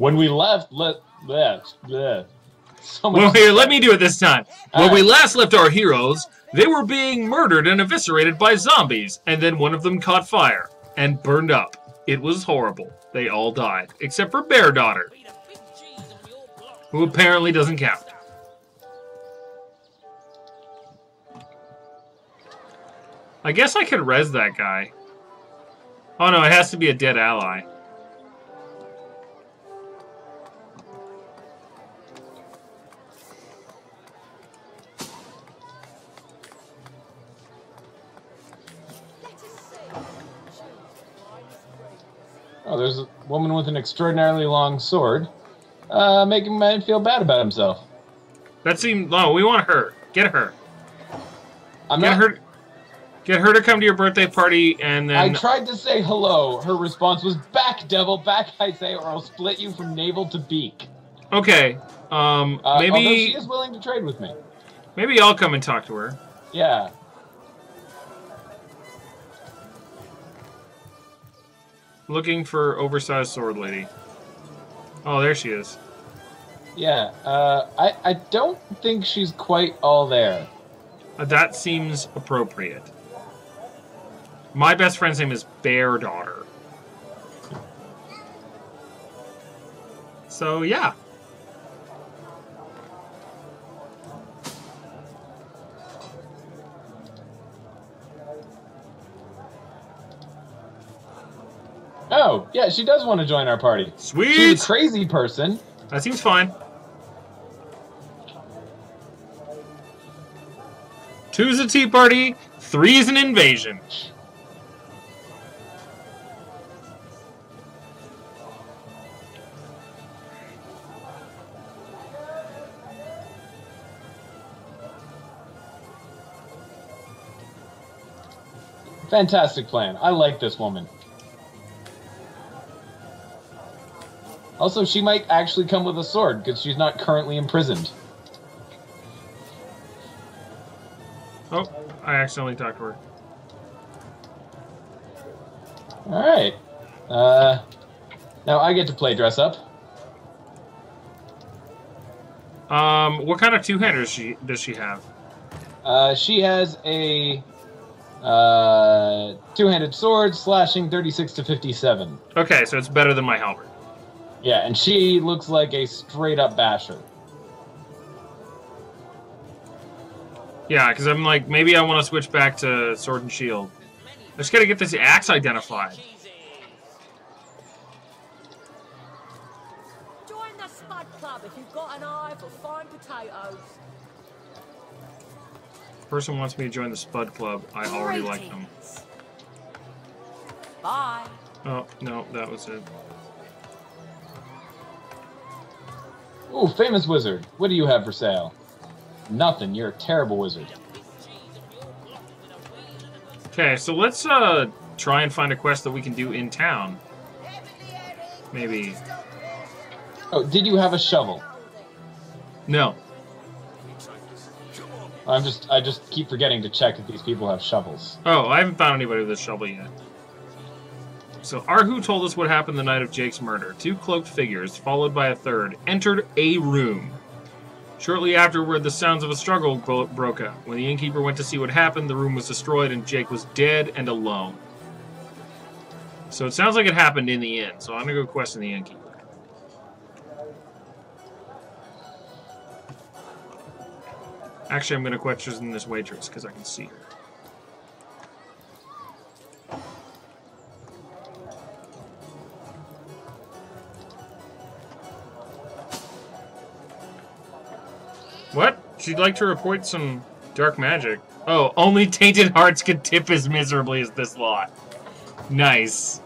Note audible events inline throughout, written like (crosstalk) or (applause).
When we left, let that that. So Well, here, let me do it this time. When All we last left our heroes, they were being murdered and eviscerated by zombies, and then one of them caught fire and burned up. It was horrible. They all died, except for Bear Daughter, who apparently doesn't count. I guess I could res that guy. Oh no, it has to be a dead ally. Oh, there's a woman with an extraordinarily long sword, uh, making man feel bad about himself. That seemed. No, we want her. Get her. I'm Get not. her. Get her to come to your birthday party, and then I tried to say hello. Her response was "Back, devil, back!" I say, or I'll split you from navel to beak. okay. Um, Uh, although she is willing to trade with me. maybe I'll come and talk to her. Yeah. Looking for oversized sword lady. Oh, there she is. Yeah, uh, I, I don't think she's quite all there. Uh, that seems appropriate. My best friend's name is Bear Daughter. So yeah. Oh, yeah, she does want to join our party. She's Sweet. a crazy person. That seems fine. Two's a tea party, three's an invasion. Fantastic plan. I like this woman. Also, she might actually come with a sword because she's not currently imprisoned. Oh, I accidentally talked to her. All right. Uh, now I get to play dress up. Um, what kind of two-hander does she does she have? Uh, she has a uh, two-handed sword, slashing 36 to 57. Okay, so it's better than my halberd. Yeah, and she looks like a straight-up basher. Yeah, because I'm like, maybe I want to switch back to sword and shield. I just gotta get this axe identified. Join the Spud Club if you've got an eye for fine potatoes. Person wants me to join the Spud Club. I already like them. Bye. Oh no, that was it. Ooh, famous wizard. What do you have for sale? Nothing. You're a terrible wizard. Okay, so let's uh try and find a quest that we can do in town. Maybe. Oh, did you have a shovel? No. I'm just I just keep forgetting to check if these people have shovels. Oh, I haven't found anybody with a shovel yet. So Arhu told us what happened the night of Jake's murder. Two cloaked figures, followed by a third, entered a room. Shortly afterward, the sounds of a struggle bro- broke out. When the innkeeper went to see what happened, the room was destroyed and Jake was dead and alone. So it sounds like it happened in the inn. So I'm gonna go question the innkeeper. Actually, I'm gonna question this waitress because I can see her. What? She'd like to report some dark magic. Oh, only tainted hearts could tip as miserably as this lot. Nice.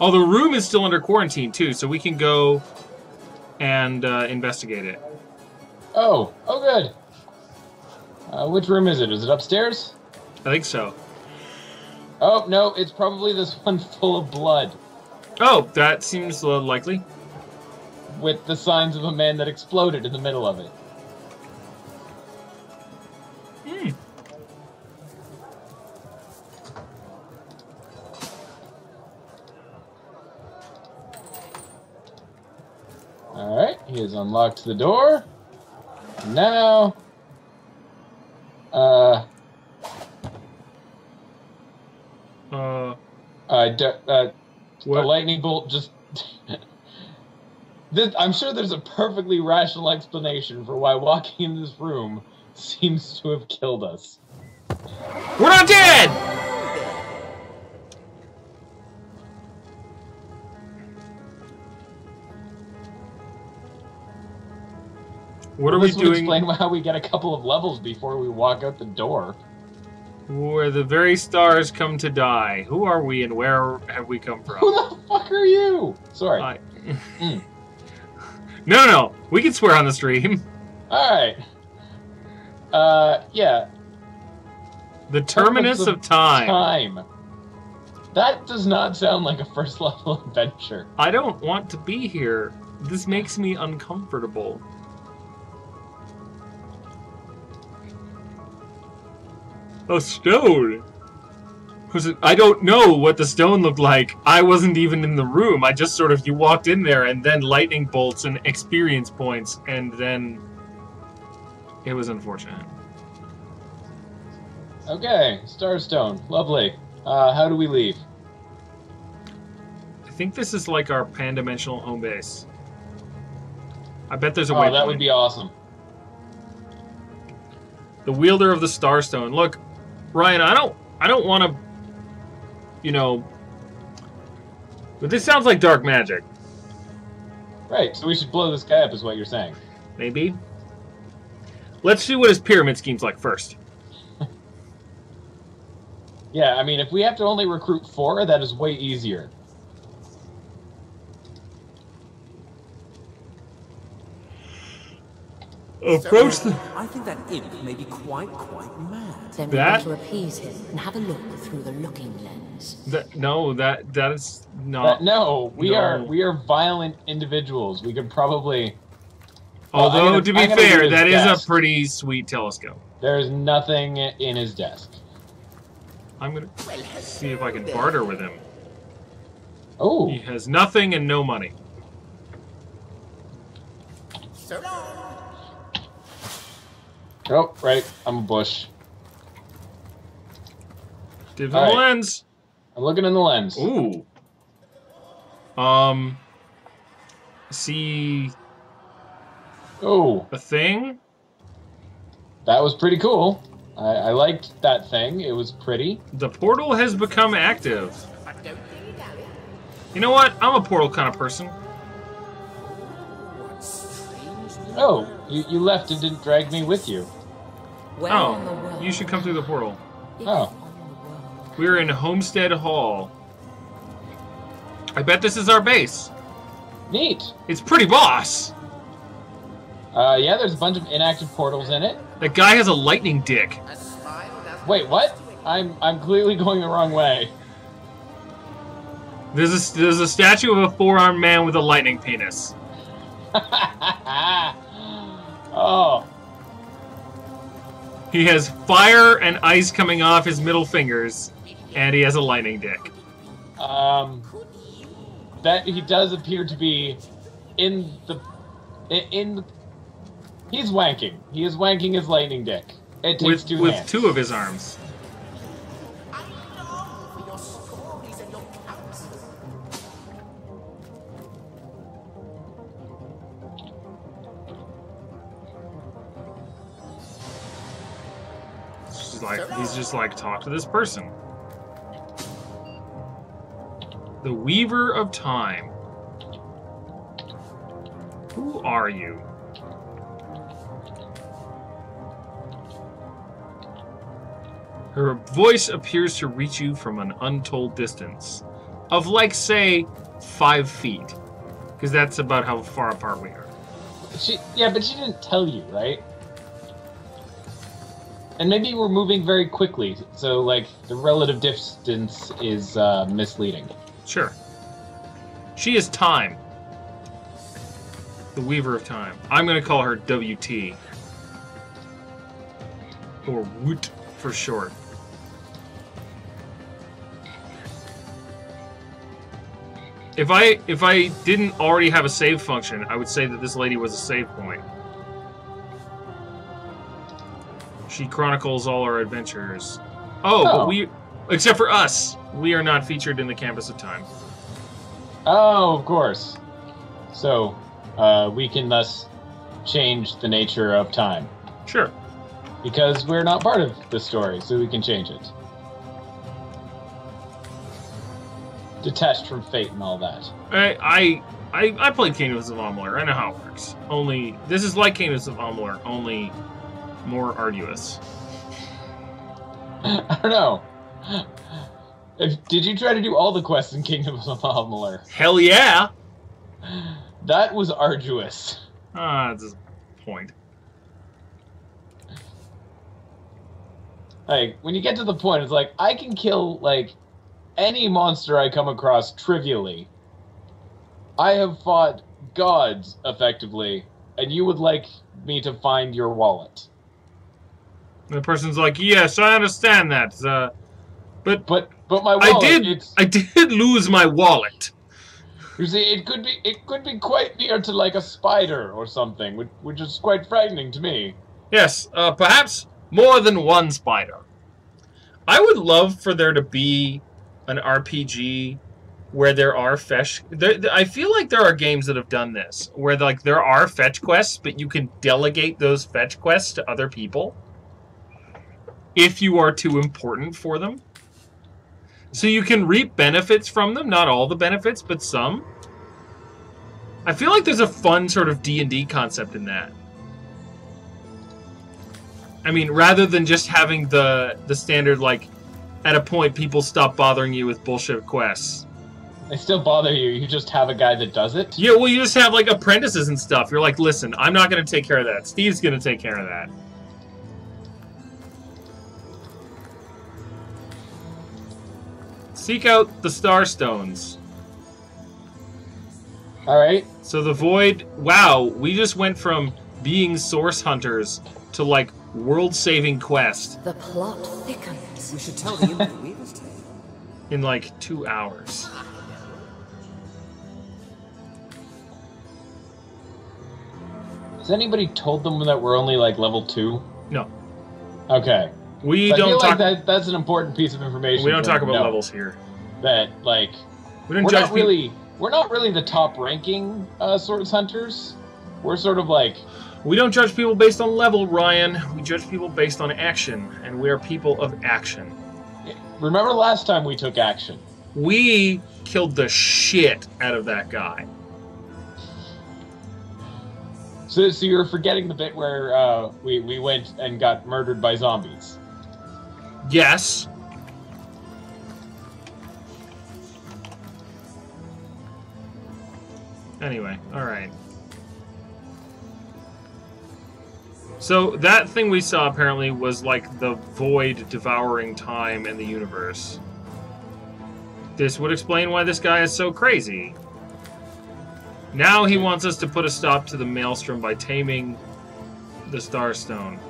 Oh, the room is still under quarantine too, so we can go and uh, investigate it. Oh, oh good. Uh, which room is it? Is it upstairs? I think so. Oh no, it's probably this (laughs) one full of blood, Oh, that seems uh, likely with the signs of a man that exploded in the middle of it. Hmm. Alright, he has unlocked the door. Now, uh, uh, I uh, a lightning bolt just this, I'm sure there's a perfectly rational explanation for why walking in this room seems to have killed us. We're not dead! What are we this would doing explain how we get a couple of levels before we walk out the door. where the very stars come to die? Who are we and where have we come from? Who the fuck are you? Sorry. I- Mm. No, no, we can swear on the stream. All right. Uh, yeah. The terminus of of time. Time. That does not sound like a first level (laughs) adventure. I don't want to be here. This makes me uncomfortable. A stone. Was it, I don't know what the stone looked like. I wasn't even in the room. I just sort of you walked in there and then lightning bolts and experience points and then it was unfortunate. Okay, Starstone. Lovely. Uh, how do we leave? I think this is like our pan-dimensional home base. I bet there's a way. Oh, that would be awesome. the wielder of the starstone. Look, Ryan, I don't I don't want to you know but this sounds like dark magic. Right, so we should blow this guy up, is what you're saying. Maybe. Let's see what his pyramid scheme's like first. (laughs) Yeah, I mean, if we have to only recruit four, that is way easier. Approach the I think that imp may be quite, quite mad. Then we That- want to appease him and have a look through the looking lens. that, no, that that is But not no, we no. are we are violent individuals. We could probably. Although I'm gonna- to be fair, do his that is a pretty sweet telescope. There is nothing in his desk. I'm going to see if I can barter with him. Oh, He has nothing and no money. So long. Oh, right. I'm a bush. On All the lens. I'm looking in the lens. Ooh. Um. See Oh, a thing? that was pretty cool. I, I liked that thing. It was pretty. The portal has become active. You know what? I'm a portal kind of person. Oh, you, you left and didn't drag me with you. Where in the Oh, world? you should come through the portal. if Oh. on the world? We're in Homestead Hall. I bet this is our base. Neat. It's pretty boss. Uh, yeah, there's a bunch of inactive portals in it. That guy has a lightning dick. Wait, what? I'm I'm clearly going the wrong way. There's a, there's a statue of a four-armed man with a lightning penis. (laughs) oh, He has fire and ice coming off his middle fingers, and he has a lightning dick. um, that he does appear to be in the in, the, he's wanking. He is wanking his lightning dick. It takes With, two with hands. two of his arms. Like, he's just like, talk to this person. The Weaver of Time. Who are you? Her voice appears to reach you from an untold distance of, like, say, five feet. Because that's about how far apart we are. She, yeah, but she didn't tell you, right? And maybe we're moving very quickly, so like the relative distance is uh, misleading. Sure. She is Time. The Weaver of Time. I'm going to call her WT. Or Woot for short. If I if I didn't already have a save function, I would say that this lady was a save point. She chronicles all our adventures. Oh, Oh. but we except for us, we are not featured in the Campus of Time. Oh, of course. So, uh, we can thus change the nature of time Sure. because we're not part of the story, so we can change it. Detached from fate and all that. I I I, I played Kingdoms of Amalur. I know how it works. Only this is like Kingdoms of Amalur, only more arduous. (laughs) I don't know. If, did you try to do all the quests in Kingdom of Amalur? Hell yeah! That was arduous. Ah, that's a point. Like when you get to the point, it's like I can kill like any monster I come across trivially. I have fought gods effectively, and you would like me to find your wallet. And the person's like, "Yes, I understand that, uh, but But but my I did I did lose my wallet." you see, it could be it could be quite near to like a spider or something, which, which is quite frightening to me. Yes, uh, perhaps more than one spider. I would love for there to be an RPG where there are fetch. There, I feel like there are games that have done this, where like there are fetch quests, but you can delegate those fetch quests to other people if you are too important for them. So you can reap benefits from them, not all the benefits, but some. I feel like there's a fun sort of D and D concept in that. I mean, rather than just having the the standard like, at a point people stop bothering you with bullshit quests. They still bother you. You just have a guy that does it. Yeah, well, you just have like apprentices and stuff. You're like, listen, I'm not going to take care of that. Steve's going to take care of that. Seek out the Starstones. All right. So the Void. Wow, we just went from being source hunters to like world saving quest The plot thickens. We should tell the Weaver's tale. in like two hours. Has anybody told them that we're only like level two? No, Okay. We So don't feel talk. like that, that's an important piece of information. we don't talk about levels here. That like We don't we're judge not people- really we're not really the top ranking uh, source hunters. We're sort of like We don't judge people based on level, Ryan. We judge people based on action, and we are people of action. remember last time we took action. We killed the shit out of that guy. So, so you're forgetting the bit where uh, we we went and got murdered by zombies. Yes. Anyway, alright. So that thing we saw apparently was like the void devouring time in the universe. This would explain why this guy is so crazy. Now he wants us to put a stop to the maelstrom by taming the Starstone.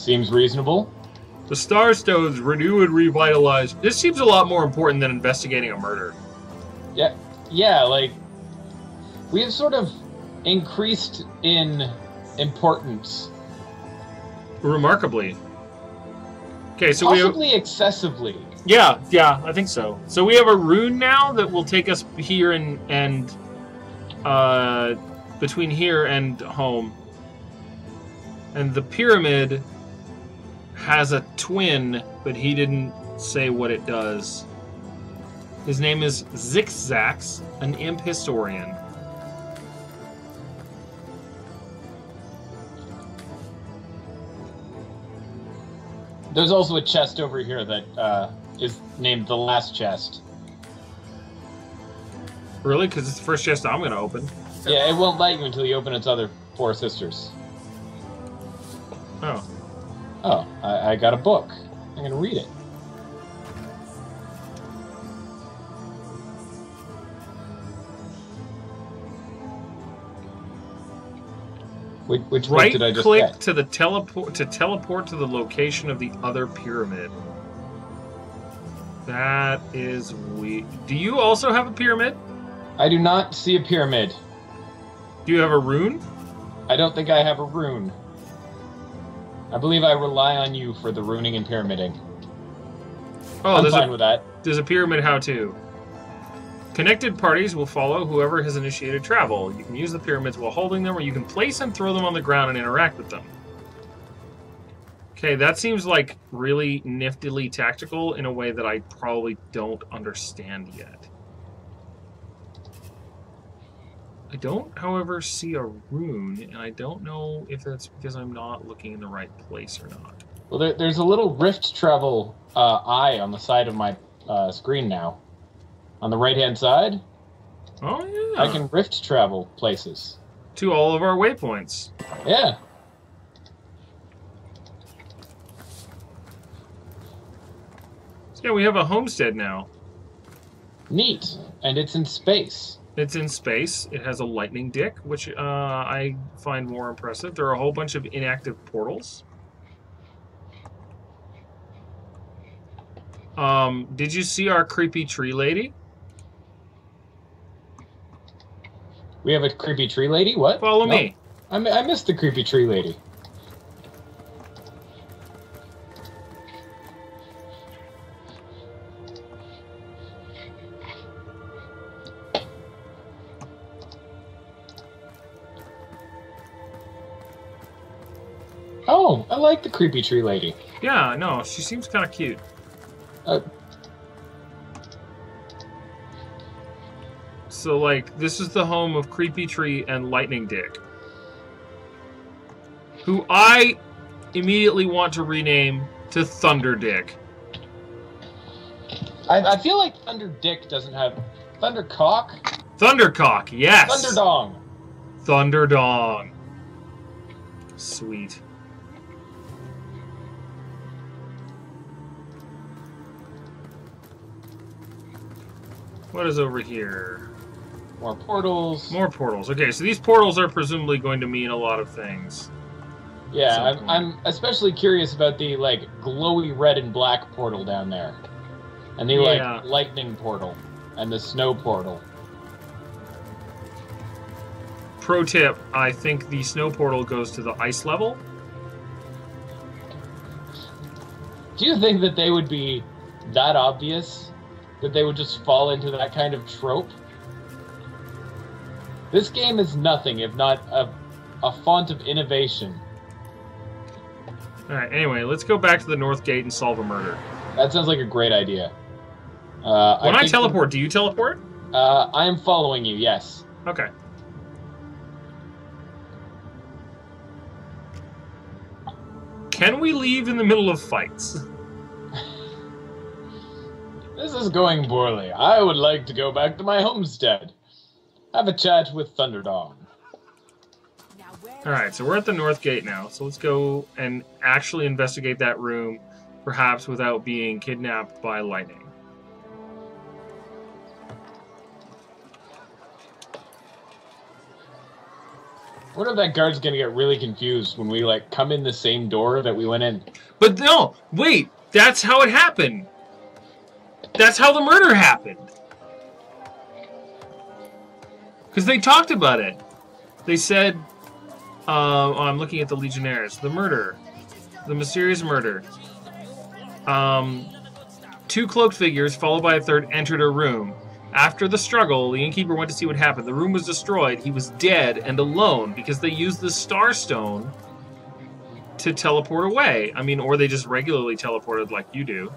Seems reasonable. The Starstones renew and revitalize. This seems a lot more important than investigating a murder. Yeah, yeah. Like we have sort of increased in importance, Remarkably. Okay, so we have, possibly excessively. yeah, yeah, I think so. So we have a rune now that will take us here and and uh, between here and home. And the pyramid has a twin, but he didn't say what it does. His name is Zixzax, an imp historian. There's also a chest over here that uh, is named the last chest. Really? Because it's the first chest I'm going to open. Yeah, it won't let you until you open its other four sisters. Oh. I, got a book. I'm gonna read it. Which, which Right did I just click get? to the teleport to teleport to the location of the other pyramid. That is we. Do you also have a pyramid? I do not see a pyramid. Do you have a rune? I don't think I have a rune. I believe I rely on you for the runing and pyramiding. Oh, I'm there's fine a, with that. there's a pyramid how to. Connected parties will follow whoever has initiated travel. You can use the pyramids while holding them, or you can place and throw them on the ground and interact with them. Okay, that seems like really niftily tactical in a way that I probably don't understand yet. I don't, however, see a rune, and I don't know if that's because I'm not looking in the right place or not. Well, there, there's a little rift travel uh, eye on the side of my uh, screen now. On the right hand side, Oh, yeah. I can rift travel places. To all of our waypoints. Yeah. So, yeah, we have a homestead now. Neat. And it's in space. It's in space. It has a lightning dick, which uh, I find more impressive. There are a whole bunch of inactive portals. Um, did you see our creepy tree lady? We have a creepy tree lady? What? Follow No. me. I, I missed the creepy tree lady. Creepy tree lady. Yeah, no, she seems kind of cute. Uh, So, like, this is the home of Creepy Tree and Lightning Dick, who I immediately want to rename to Thunder Dick. I, I feel like Thunder Dick doesn't have Thundercock, Thundercock, yes. Thunderdong. Thunderdong. Sweet. What is over here? More portals. More portals. Okay, so these portals are presumably going to mean a lot of things. Yeah, I'm. I'm especially curious about the like glowy red and black portal down there, and the Yeah. like lightning portal, and the snow portal. Pro tip, I think the snow portal goes to the ice level. Do you think that they would be that obvious that they would just fall into that kind of trope? This game is nothing if not a, a font of innovation. Alright, anyway, let's go back to the North Gate and solve a murder. That sounds like a great idea. Uh, When I, think- teleport, do you teleport? uh, I am following you. Yes. Okay. Can we leave in the middle of fights? This is going poorly. I would like to go back to my homestead. Have a chat with Thunderdog. Alright, so we're at the North Gate now, so let's go and actually investigate that room, perhaps without being kidnapped by lightning. What if that guard's gonna get really confused when we like come in the same door that we went in? But no, wait, that's how it happened. That's how the murder happened. Because they talked about it. They said, uh, oh, I'm looking at the Legionnaires. The murder. The mysterious murder. Um, two cloaked figures, followed by a third, entered a room. After the struggle, the innkeeper went to see what happened. The room was destroyed. He was dead and alone because they used the Star Stone to teleport away. I mean, or they just regularly teleported like you do.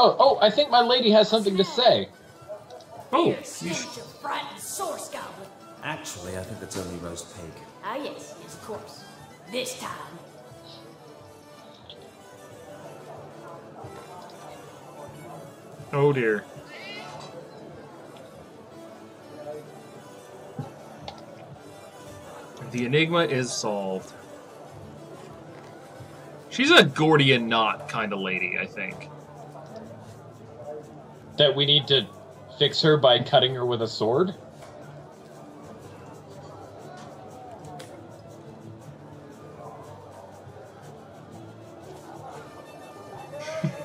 Oh, oh, I think my lady has something to say. Oh, you you frightened source goblin. Actually, I think that's only roast pig. Ah, yes, yes, of course. This time. oh dear. The enigma is solved. She's a Gordian knot kind of lady, I think. That we need to fix her by cutting her with a sword? (laughs)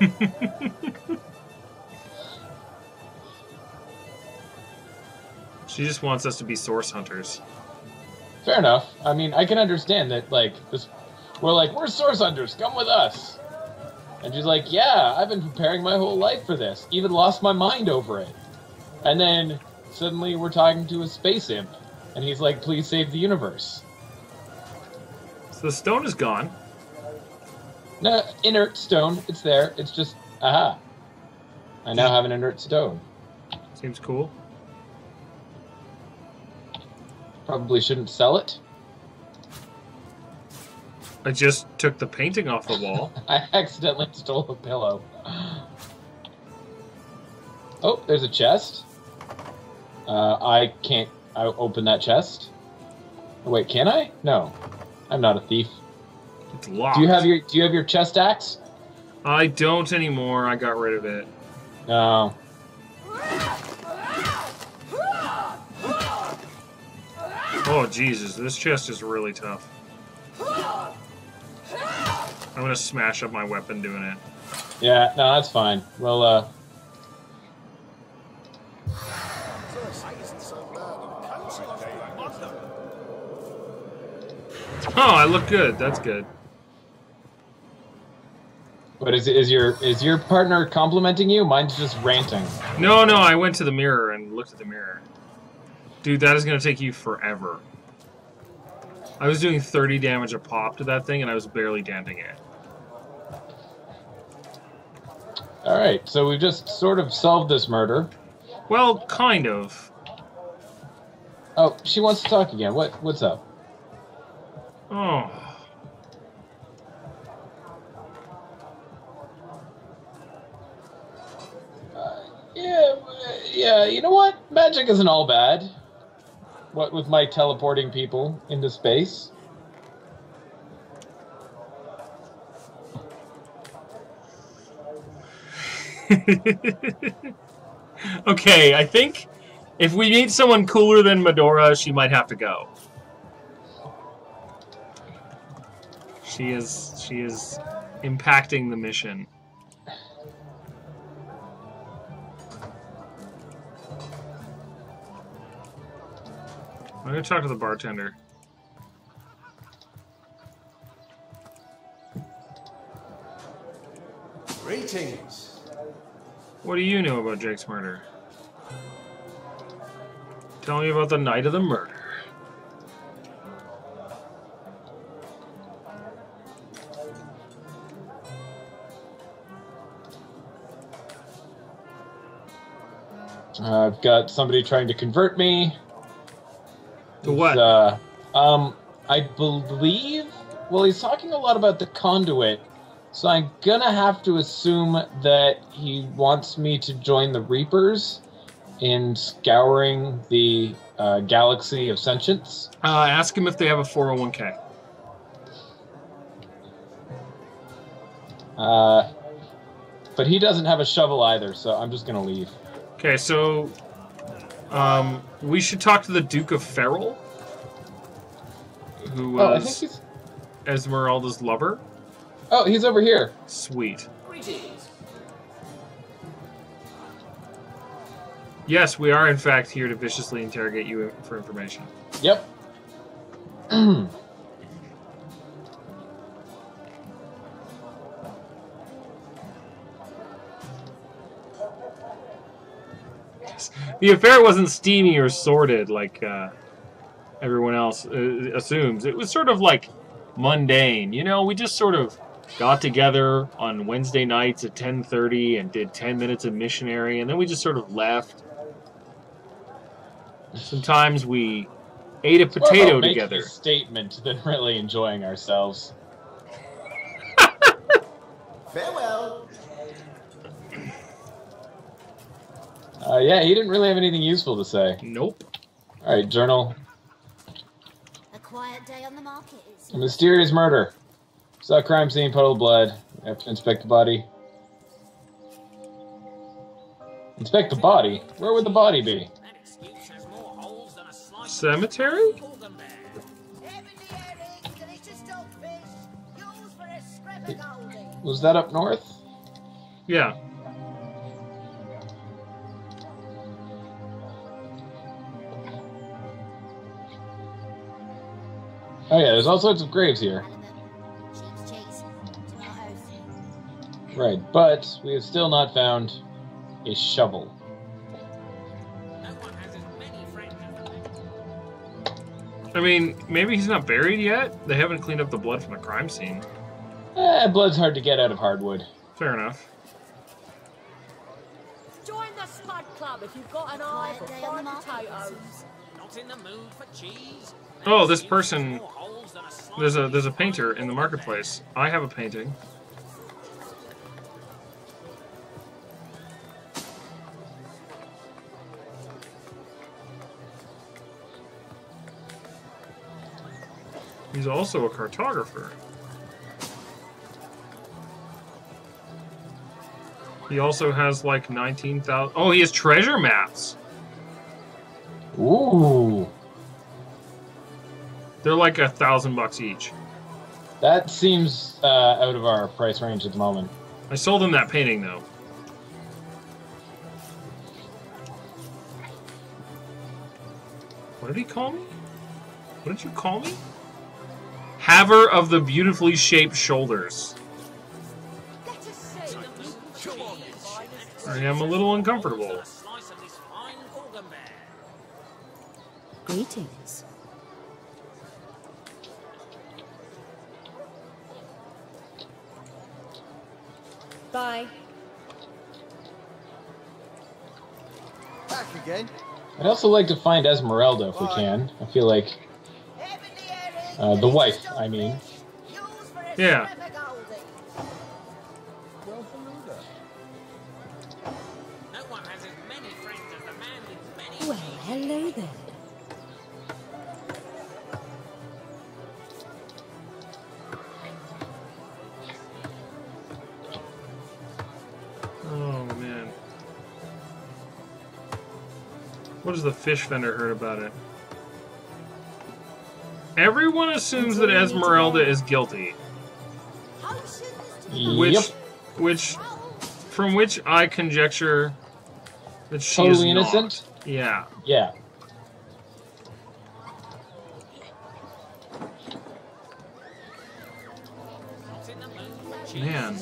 she just wants us to be source hunters. Fair enough. I mean, I can understand that. Like this, we're like we're source hunters. Come with us. And she's like, "Yeah, I've been preparing my whole life for this. Even lost my mind over it." And then suddenly we're talking to a space imp, and he's like, "Please save the universe." So the stone is gone. No, inert stone. It's there. It's just aha. I now have an inert stone. Seems cool. Probably shouldn't sell it. I just took the painting off the wall. (laughs) I accidentally stole a pillow. Oh, there's a chest. Uh, I can't I open that chest. Wait, can I? No, I'm not a thief. It's locked. Do you have your Do you have your chest axe? I don't anymore. I got rid of it. No. Oh Jesus, this chest is really tough. I'm gonna smash up my weapon doing it. Yeah, no, that's fine. Well, uh, Oh, I look good. That's good. but is is your is your partner complimenting you? Mine's just ranting. No, no, I went to the mirror and looked at the mirror. Dude, that is gonna take you forever. I was doing 30 damage a pop to that thing, and I was barely denting it. All right, so we've just sort of solved this murder. Well, kind of. Oh, she wants to talk again. What what's up? Oh. Yeah, uh, yeah. You know what? Magic isn't all bad. What with my teleporting people into space? (laughs) okay, I think if we meet someone cooler than Madora, she might have to go. She is she is impacting the mission. I'm gonna talk to the bartender. Greetings. What do you know about Jake's murder? Tell me about the night of the murder. I've got somebody trying to convert me. To what? Uh, um, I believe. Well, he's talking a lot about the conduit, so I'm gonna have to assume that he wants me to join the Reapers in scouring the uh, galaxy of sentience. Uh, ask him if they have a 401k. Uh, but he doesn't have a shovel either, so I'm just gonna leave. Okay, so um, we should talk to the Duke of Ferrol, who Oh, I think was he's. Esmeralda's lover. Oh, he's over here. Sweet. Greetings. Yes, we are in fact here to viciously interrogate you for information. Yep. (clears throat) The affair wasn't steamy or sordid like uh, everyone else uh, assumes. It was sort of like mundane. You know, we just sort of got together on Wednesday nights at 10:30 and did 10 minutes of missionary, and then we just sort of left. Sometimes we ate a It's more potato about together. a statement than really enjoying ourselves. (laughs) Farewell. Uh, yeah, he didn't really have anything useful to say. Nope. All right, journal. A quiet day on the market, A mysterious murder. Saw crime scene, puddle of blood. Have to inspect the body. Inspect the body? Where would the body be? That excuse has more holes than a slice Cemetery? of organ bear. delicious dogfish, yours for a scrap of goldie. Was that up north? Yeah. Oh yeah, there's all sorts of graves here. Right, but we have still not found a shovel. I mean, maybe he's not buried yet. They haven't cleaned up the blood from the crime scene. Eh, blood's hard to get out of hardwood. Fair enough. Join the Spud Club if you've got an eye for day fine potatoes. Not in the mood for cheese. Oh, this person. More holes than a slice There's a there's a painter in the marketplace. I have a painting. He's also a cartographer. He also has like 19,000. Oh, he has treasure maps. Ooh, They're like a thousand bucks each. that seems uh, out of our price range at the moment. I sold him that painting though. What did he call me? What did you call me? Haver of the beautifully shaped shoulders. Let us see. Come on, I am a little uncomfortable. A slice of this fine organ bear. Greetings. Bye. Back again. I'd also like to find Esmeralda if we can. I feel like Uh, the wife, I mean. Yeah. No one has as many friends as the man with many Well, hello there. Oh man. What has the fish vendor heard about it? Everyone assumes that Esmeralda is guilty, which, Yep, which, from which I conjecture that she totally is not. innocent. Yeah. Yeah. not in the mood for cheese. Man.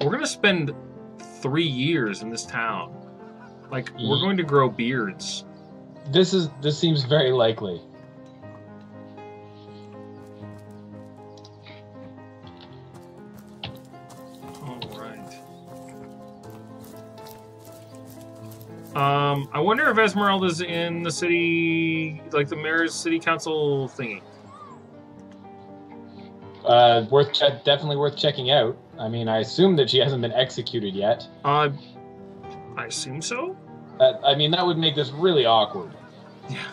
We're gonna spend three years in this town. Like we're going to grow beards. This is this seems very likely. All right. Um, I wonder if Esmeralda's in the city, like the mayor's city council thingy. Uh, worth che- definitely worth checking out. I mean, I assume that she hasn't been executed yet. Uh, I assume so. Uh, I mean, that would make this really awkward. Yeah.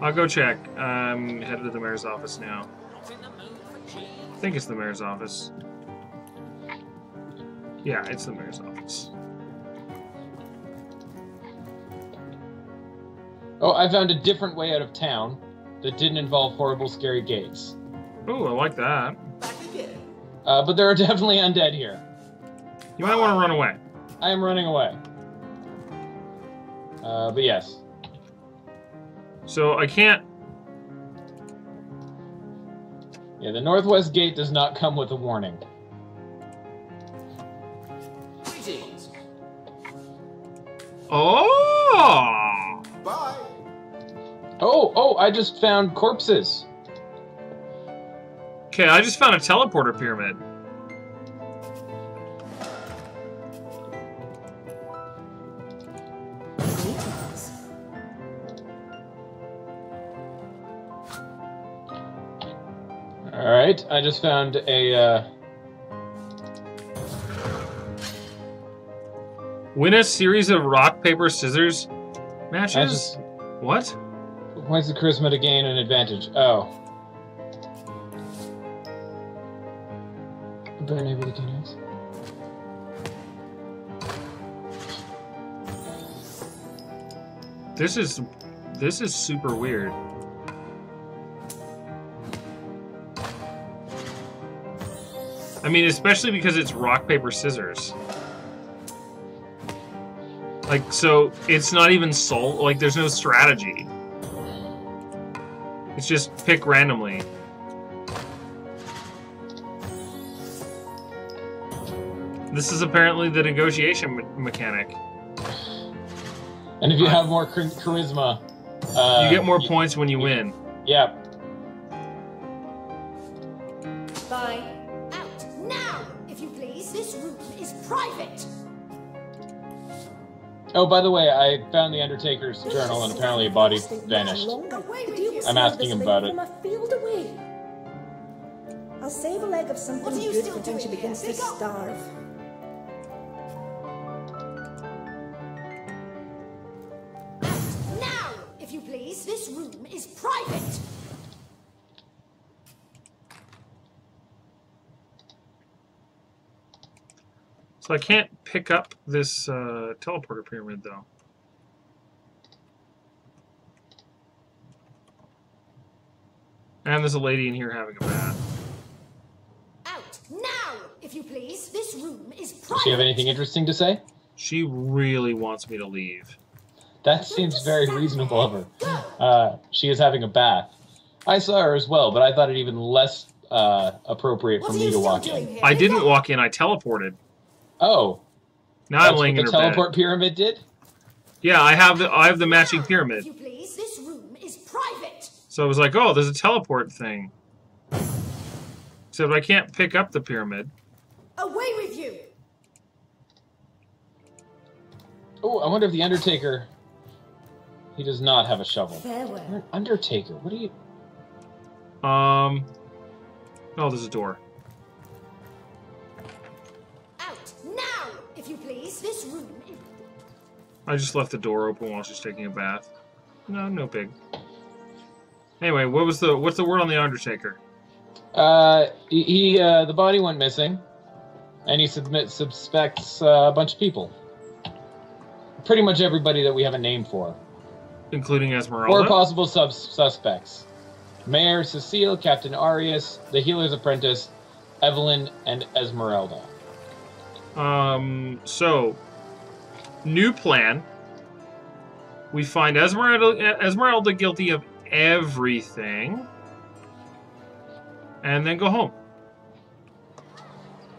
I'll go check. I'm headed to the mayor's office now. Not in the mood for cheese. I think it's the mayor's office. Yeah, it's the mayor's office. Oh, I found a different way out of town that didn't involve horrible, scary gates. Oh, I like that. Uh, but there are (laughs) definitely undead here. You might want to run away. I am running away. Uh, but yes. So I can't. Yeah, the northwest gate does not come with a warning. Greetings. Oh! Bye. Oh, oh, I just found corpses. Okay, I just found a teleporter pyramid. Alright, I just found a, uh, Win a series of rock, paper, scissors matches? just, What? points of charisma to gain an advantage. Oh. Burn every the d This is this is super weird. I mean, especially because it's rock, paper, scissors. Like, so it's not even soul. Like, there's no strategy. It's just pick randomly. This is apparently the negotiation me- mechanic. And if you have more char- charisma, uh, You get more points when you win. Yeah. Oh, by the way, I found the Undertaker's journal, and apparently a body vanished. Away with you. I'm asking him about it. Field away. I'll save a leg of something What are you good for when she begins to starve. So I can't pick up this uh, teleporter pyramid, though. And there's a lady in here having a bath. Out now, if you please. This room is private. Does she have anything interesting to say? She really wants me to leave. That seems very reasonable of her. Uh, she is having a bath. I saw her as well, but I thought it even less uh, appropriate for me to walk in. here? I didn't walk in, I teleported. Oh, Now that's I'm laying what in the her teleport bed. pyramid did. Yeah, I have the I have the matching pyramid. You please. This room is private. So I was like, oh, there's a teleport thing. Except I can't pick up the pyramid. Away with you. Oh, I wonder if the Undertaker. He does not have a shovel. You're Farewell. an Undertaker. What are you? Um. Oh, there's a door. I just left the door open while she's taking a bath. No, no big. Anyway, what was the what's the word on the Undertaker? Uh, he, he uh, the body went missing, and he submit suspects uh, a bunch of people. Pretty much everybody that we have a name for, Including or Esmeralda. possible sub- suspects: Mayor Cecil, Captain Aureus, the Healer's Apprentice, Evelyn, and Esmeralda. Um. So, new plan. We find Esmeralda, Esmeralda guilty of everything, and then go home.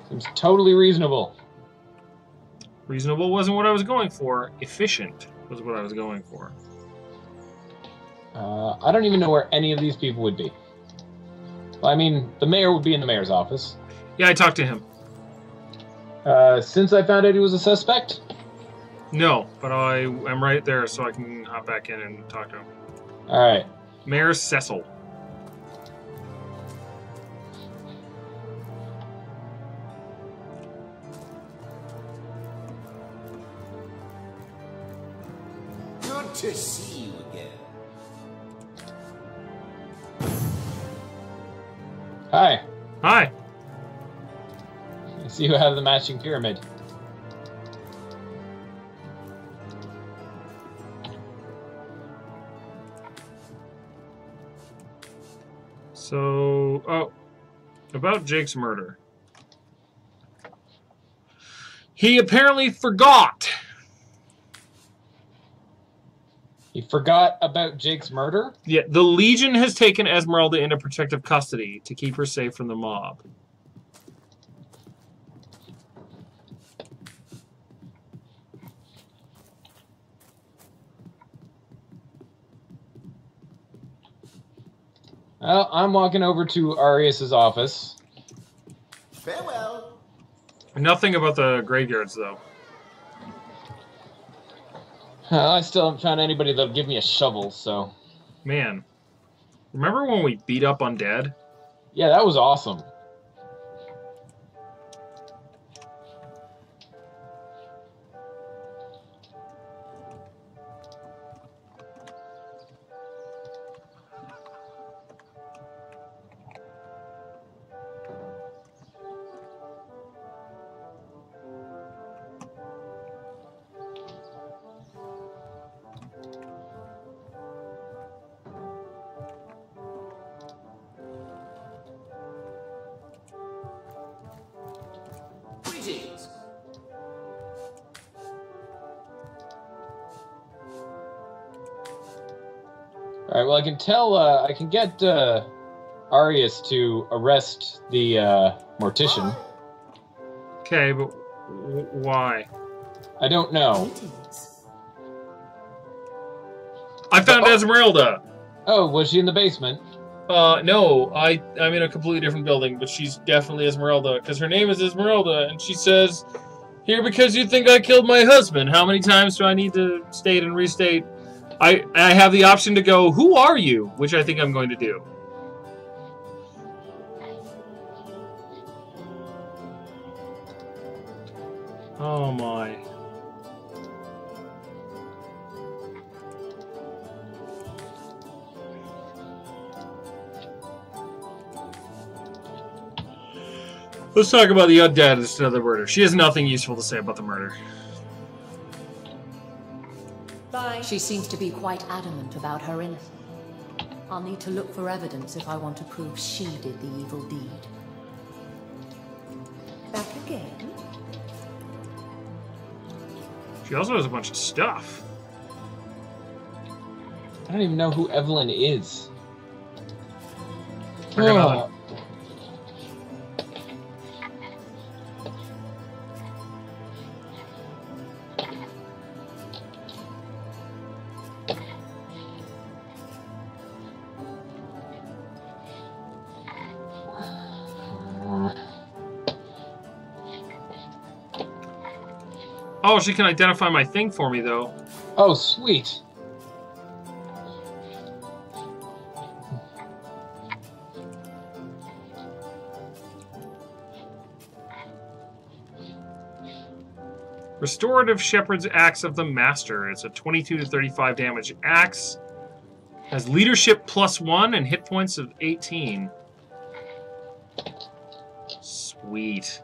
Seems totally reasonable. Reasonable wasn't what I was going for. Efficient was what I was going for. Uh, I don't even know where any of these people would be. Well, I mean, the mayor would be in the mayor's office. Yeah, I talked to him. Uh, since I found out he was a suspect, No, but I am right there, so I can hop back in and talk to him. all right. Mayor Cecil. Good to see you again. Hi. Hi. I see you have the matching pyramid. So, oh, about Jake's murder. He apparently forgot. He forgot about Jake's murder. Yeah, the Legion has taken Esmeralda into protective custody to keep her safe from the mob. Well, I'm walking over to Aureus's office. Farewell. Nothing about the graveyards, though. Uh, I still haven't found anybody that'll give me a shovel, so Man, remember when we beat up undead? yeah, that was awesome. I can tell. Uh, I can get uh, Aureus to arrest the uh, mortician. Okay, but w- why? I don't know. I found Oh. Esmeralda. Oh, was she in the basement? Uh, no, I I'm in a completely different building, but she's definitely Esmeralda because her name is Esmeralda, and she says, "Here because you think I killed my husband. How many times do I need to state and restate?" I I have the option to go, "Who are you?" which I think I'm going to do. Oh my. Let's talk about the undead instead of the murder. She has nothing useful to say about the murder. Bye. She seems to be quite adamant about her innocence. I'll need to look for evidence if I want to prove she did the evil deed. Back again. She also has a bunch of stuff. I don't even know who Evelyn is. Forget Oh, she can identify my thing for me, though. Oh, sweet. Restorative Shepherd's Axe of the Master. It's a 22 to 35 damage axe. Has leadership plus one and hit points of 18. Sweet.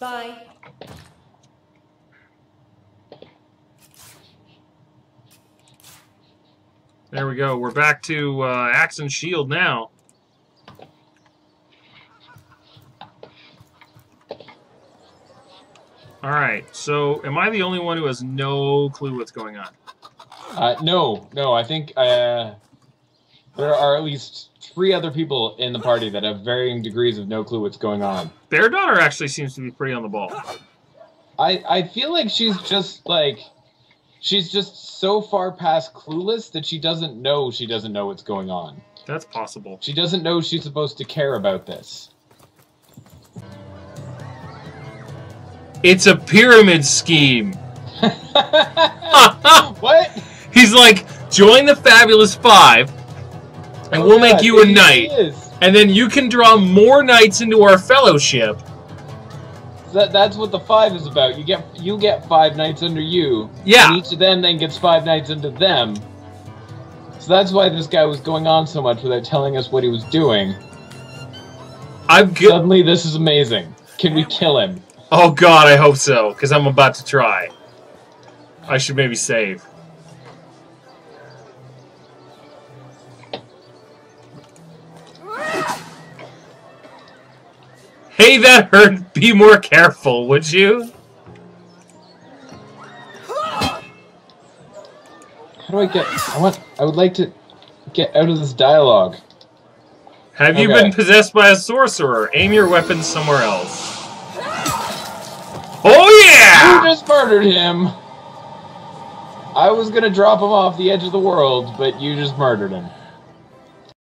Bye. There we go. We're back to uh, axe and shield now. All right. So, am I the only one who has no clue what's going on? Uh, no, no. I think uh, there are at least three other people in the party that have varying degrees of no clue what's going on. Bairdotr actually seems to be pretty on the ball. I I feel like she's just like she's just so far past clueless that she doesn't know she doesn't know what's going on. That's possible. She doesn't know she's supposed to care about this. It's a pyramid scheme. (laughs) (laughs) what? He's like, join the Fabulous Five, and Oh, we'll yeah, make you a knight, is. and then you can draw more knights into our fellowship. That, that's what the five is about. You get you get five knights under you. Yeah. Each of them then gets five knights under them. So that's why this guy was going on so much without telling us what he was doing. I'm good. Suddenly, this is amazing. Can we kill him? Oh God, I hope so, because I'm about to try. I should maybe save. Hey, that hurt. Be more careful, would you? How do I get? I want. I would like to get out of this dialogue. Have you been possessed by a sorcerer? Aim your weapons somewhere else. Oh yeah! You just murdered him. I was gonna drop him off the edge of the world, but you just murdered him.